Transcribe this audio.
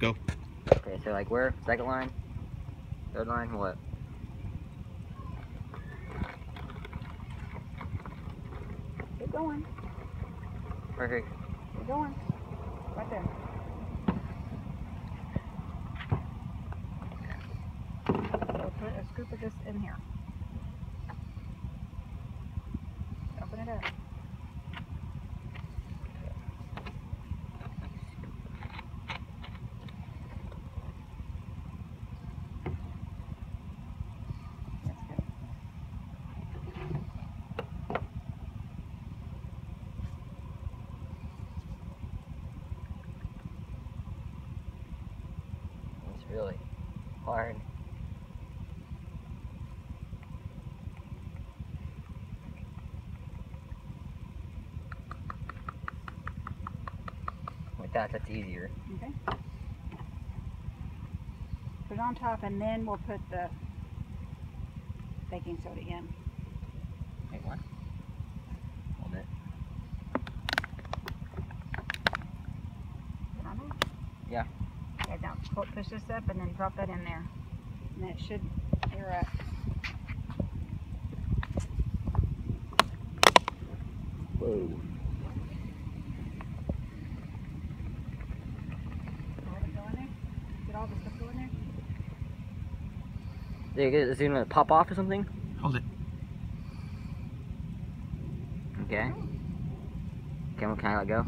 Go. Okay, so like where? Second line? Third line? What? Keep going. Perfect. Keep going. Right there. So put a scoop of this in here. Open it up. That's good. It's really hard. With that, that's easier. Okay. Put it on top and then we'll put the baking soda in. Wait, what? Hold it. Put it on there? Yeah. Okay, now push this up and then drop that in there. And it should air up. Whoa. Let it go in there. Get all the stuff go in there. Is it- is it gonna pop off or something? Hold it. Okay. Okay, well, can I let go?